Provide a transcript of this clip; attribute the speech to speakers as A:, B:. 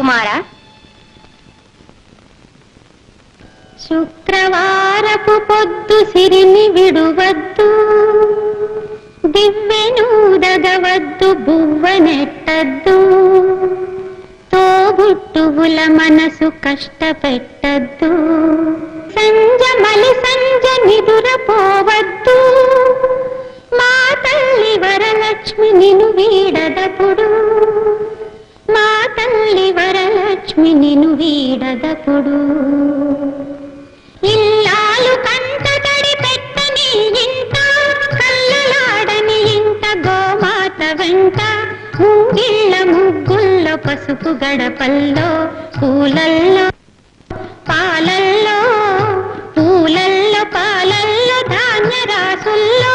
A: కుమారా?
B: శుక్రవారపు పొద్దు సిరిని విడువద్దు దివ్వెనూదగవద్దు బువ్వనెట్టద్దు తోబుట్టువుల మనసు కష్టపెట్టద్దు సంజ మలి సంజ నిదురపోవద్దు మా తల్లి వరలక్ష్మి నిను వీడదపు. లక్ష్మి నిను వీడదపుడు ఇల్లాలు కంట తడి పెట్టని ఇంత కల్లలాడని ఇంత గోమాత వెంట ముంగిళ్ళ ముగ్గుల్లో పసుపు గడపల్లో పూలల్లో పాలల్లో పూలల్లో పాలల్లో ధాన్య రాసుల్లో